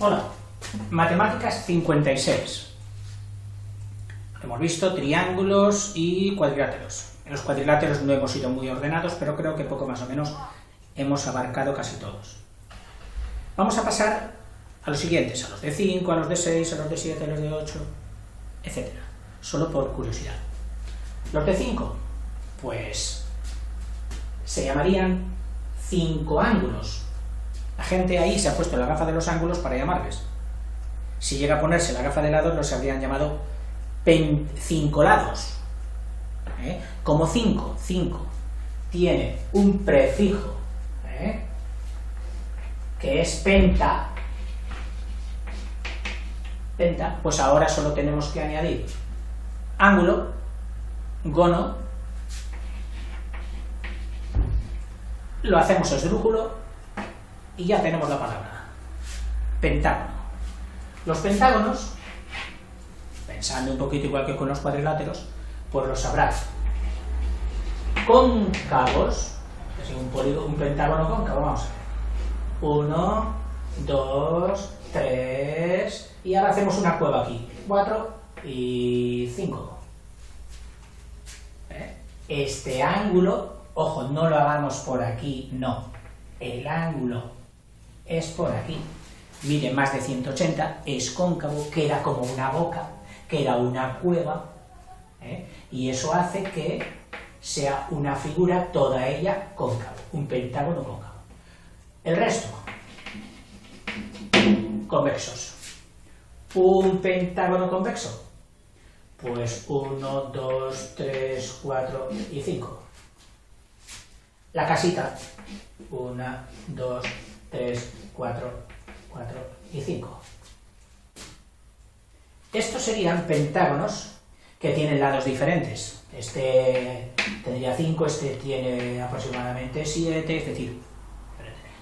Hola, matemáticas 56. Hemos visto triángulos y cuadriláteros. En los cuadriláteros no hemos sido muy ordenados, pero creo que poco más o menos hemos abarcado casi todos. Vamos a pasar a los siguientes, a los de 5, a los de 6, a los de 7, a los de 8, etc. Solo por curiosidad. Los de 5, pues se llamarían 5 ángulos, la gente ahí se ha puesto la gafa de los ángulos para llamarles. Si llega a ponerse la gafa de lados, los habrían llamado cinco lados. ¿eh? Como 5, 5, tiene un prefijo ¿eh? que es penta, penta, pues ahora solo tenemos que añadir ángulo, gono, lo hacemos esdrújulo y ya tenemos la palabra. Pentágono. Los pentágonos, pensando un poquito igual que con los cuadriláteros, pues los sabrás. Cóncavos, es un, un pentágono cóncavo, vamos a ver. Uno, dos, tres, y ahora hacemos una cueva aquí. Cuatro y cinco. ¿Eh? Este ángulo, ojo, no lo hagamos por aquí, no. El ángulo es por aquí. Mide más de 180, es cóncavo, queda como una boca, queda una cueva, ¿eh? y eso hace que sea una figura toda ella cóncavo, un pentágono cóncavo. El resto, convexos. Un pentágono convexo, pues 1, 2, 3, 4 y 5. La casita, 1, 2, 3, 4, 4 y 5. Estos serían pentágonos que tienen lados diferentes. Este tendría 5, este tiene aproximadamente 7, es decir,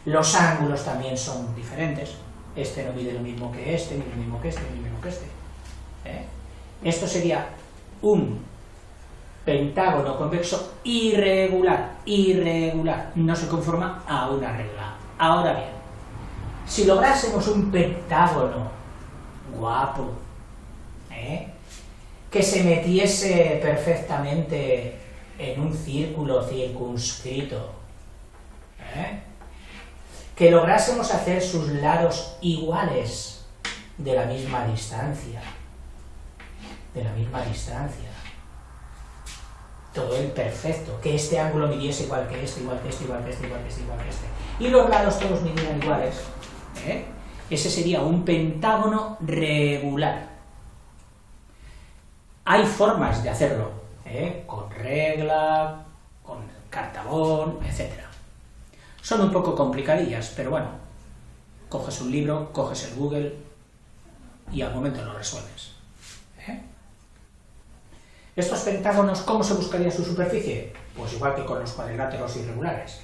los ángulos también son diferentes. Este no mide lo mismo que este, ni lo mismo que este, ni lo mismo que este. ¿eh? Esto sería un pentágono convexo irregular, irregular, no se conforma a una regla. Ahora bien, si lográsemos un pentágono guapo, ¿eh? que se metiese perfectamente en un círculo circunscrito, ¿eh? que lográsemos hacer sus lados iguales de la misma distancia, de la misma distancia, todo el perfecto, que este ángulo midiese igual que este, igual que este, igual que este, igual que este, igual que este, y los lados todos midieran iguales, ¿eh? ese sería un pentágono regular. Hay formas de hacerlo, ¿eh? con regla, con cartabón, etc. Son un poco complicadillas, pero bueno, coges un libro, coges el Google y al momento lo resuelves. ¿eh? ¿Estos pentágonos cómo se buscaría su superficie? Pues igual que con los cuadriláteros irregulares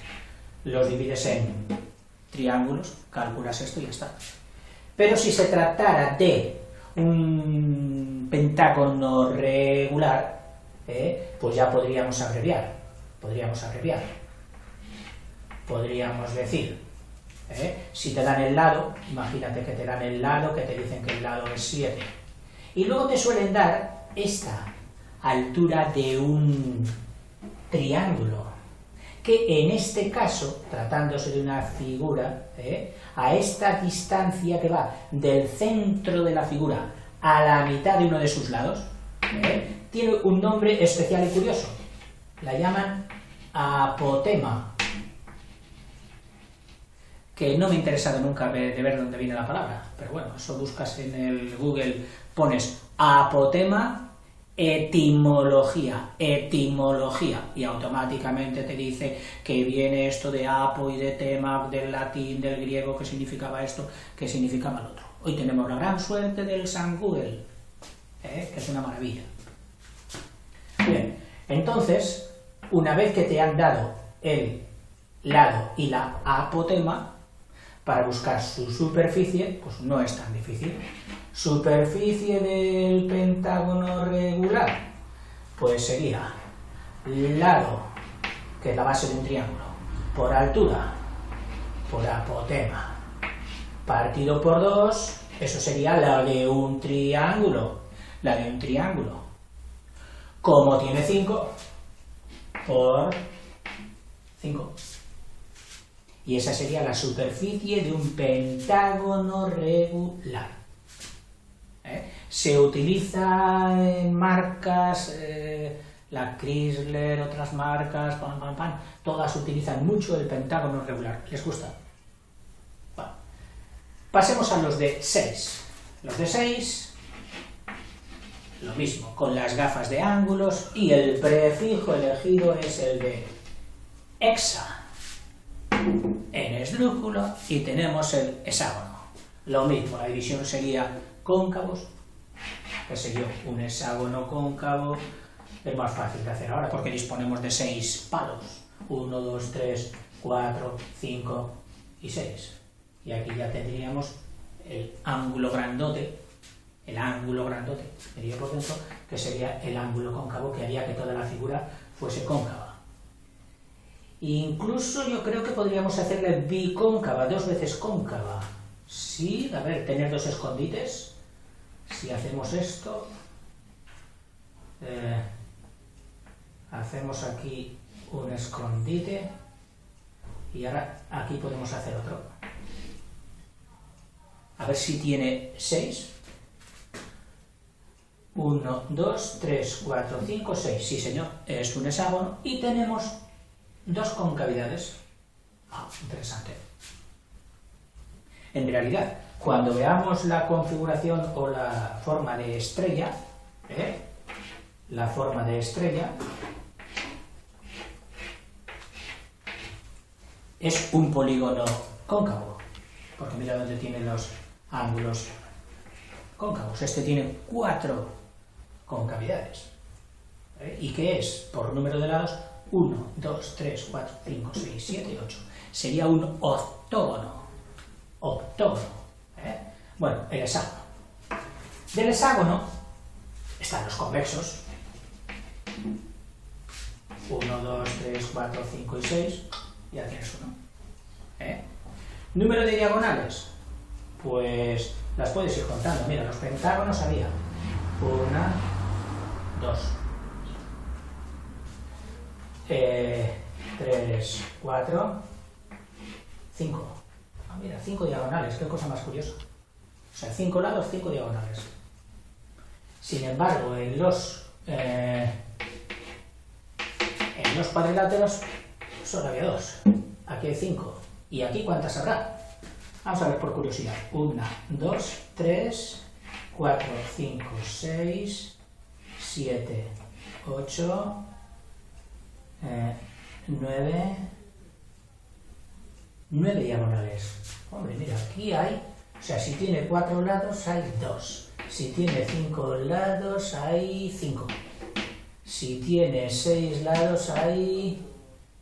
los divides en triángulos, calculas esto y ya está. Pero si se tratara de un pentágono regular, ¿eh? pues ya podríamos abreviar, podríamos abreviar. Podríamos decir, ¿eh? si te dan el lado, imagínate que te dan el lado, que te dicen que el lado es 7, y luego te suelen dar esta altura de un triángulo, que en este caso, tratándose de una figura, ¿eh? a esta distancia que va del centro de la figura a la mitad de uno de sus lados, ¿eh? tiene un nombre especial y curioso. La llaman apotema, que no me ha interesado nunca de ver dónde viene la palabra, pero bueno, eso buscas en el Google, pones apotema etimología, etimología, y automáticamente te dice que viene esto de apo y de tema, del latín, del griego, que significaba esto, que significaba lo otro. Hoy tenemos la gran suerte del San Google, ¿eh? que es una maravilla. Bien, entonces, una vez que te han dado el lado y la apotema, para buscar su superficie, pues no es tan difícil. Superficie del pentágono regular, pues sería lado, que es la base de un triángulo, por altura, por apotema. partido por 2, eso sería la de un triángulo. La de un triángulo. Como tiene 5, por 5. Y esa sería la superficie de un pentágono regular. ¿Eh? Se utiliza en marcas, eh, la Chrysler, otras marcas, todas utilizan mucho el pentágono regular. ¿Les gusta? Pasemos a los de 6. Los de 6, lo mismo, con las gafas de ángulos y el prefijo elegido es el de hexa en esdrújulo y tenemos el hexágono. Lo mismo, la división sería cóncavos, que sería un hexágono cóncavo, es más fácil de hacer ahora porque disponemos de seis palos. 1, 2, 3, 4, 5 y 6. Y aquí ya tendríamos el ángulo grandote, el ángulo grandote, sería por dentro, que sería el ángulo cóncavo que haría que toda la figura fuese cóncava. Incluso yo creo que podríamos hacerle bicóncava, dos veces cóncava. Sí, a ver, tener dos escondites. Si hacemos esto, eh, hacemos aquí un escondite y ahora aquí podemos hacer otro. A ver si tiene seis. 1, 2, 3, 4, 5, 6. Sí, señor, es un hexágono. Y tenemos dos concavidades. Ah, interesante. En realidad, cuando veamos la configuración o la forma de estrella, ¿eh? la forma de estrella es un polígono cóncavo, porque mira dónde tiene los ángulos cóncavos. Este tiene cuatro concavidades. ¿eh? ¿Y qué es? Por número de lados, 1, 2, 3, 4, 5, 6, 7, 8. Sería un octógono. Octógono. ¿eh? Bueno, el hexágono. Del hexágono están los convexos. 1, 2, 3, 4, 5 y 6. Ya tienes uno. ¿Eh? Número de diagonales. Pues las puedes ir contando. Mira, los pentágonos había 1, 2, 3, 4, 5. Ah, mira, 5 diagonales, qué cosa más curiosa. O sea, 5 lados, 5 diagonales. Sin embargo, en los, eh, en los cuadriláteros solo había 2. Aquí hay 5. ¿Y aquí cuántas habrá? Vamos a ver por curiosidad. 1, 2, 3, 4, 5, 6, 7, 8, 9, 9 diagonales. Hombre, mira, aquí hay, o sea, si tiene 4 lados hay 2. Si tiene 5 lados hay 5. Si tiene 6 lados hay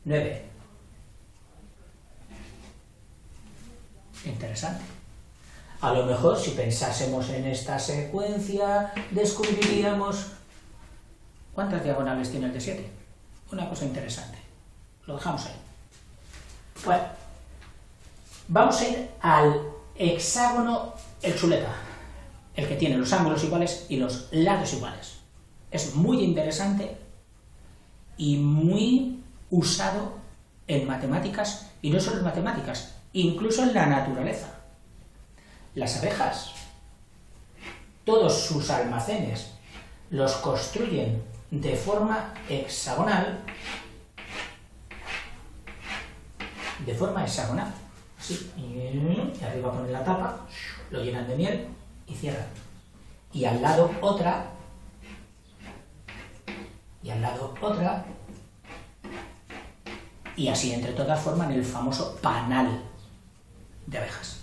9. Interesante. A lo mejor si pensásemos en esta secuencia, descubriríamos cuántas diagonales tiene el de 7. Una cosa interesante. Lo dejamos ahí. Bueno, vamos a ir al hexágono, el chuleta, el que tiene los ángulos iguales y los lados iguales. Es muy interesante y muy usado en matemáticas, y no solo en matemáticas, incluso en la naturaleza. Las abejas, todos sus almacenes los construyen de forma hexagonal de forma hexagonal. Así. Y arriba ponen la tapa, lo llenan de miel y cierran. Y al lado otra. Y al lado otra. Y así entre todas forman el famoso panal de abejas.